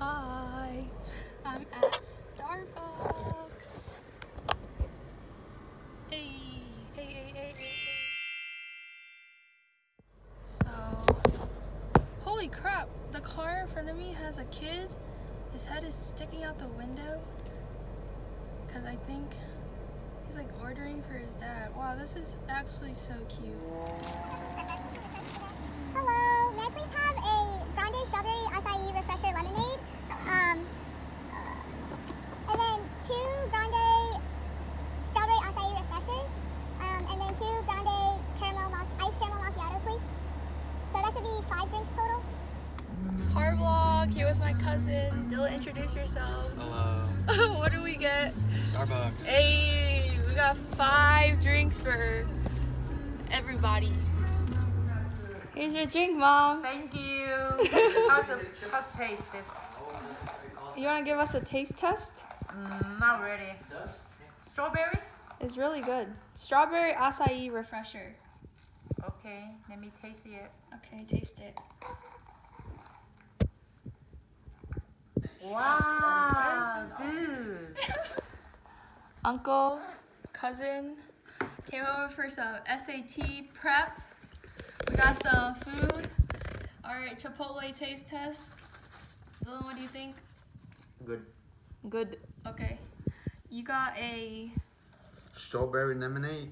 Hi, I'm at Starbucks. Hey, hey, hey, hey, hey. So, holy crap, the car in front of me has a kid. His head is sticking out the window. Because I think he's like ordering for his dad. Wow, this is actually so cute. Five drinks total. Car vlog here with my cousin. Dylan, introduce yourself. Hello. what do we get? Starbucks. Hey, we got five drinks for everybody. Here's your drink, mom. Thank you. how's the how's taste this? You want to give us a taste test? Mm, not really. Strawberry? It's really good. Strawberry acai refresher. Okay, let me taste it. Okay, taste it. Wow, good. Uncle, cousin came over for some SAT prep. We got some food. All right, Chipotle taste test. Dylan, what do you think? Good. Good. Okay. You got a Strawberry lemonade.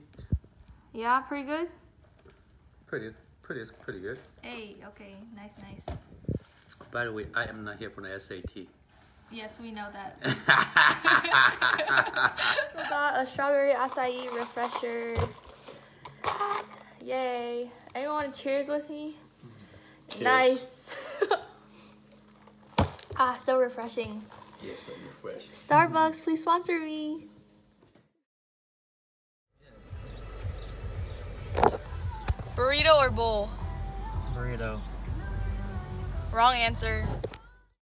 yeah, pretty good. Pretty, pretty, pretty good. Hey, okay, nice, nice. By the way, I am not here for the SAT. Yes, we know that. So got a strawberry acai refresher. Yay. Anyone want to cheers with me? Cheers. Nice. ah, so refreshing. yes, I'm refreshed. Starbucks, please sponsor me. Burrito or bowl? Burrito. Wrong answer.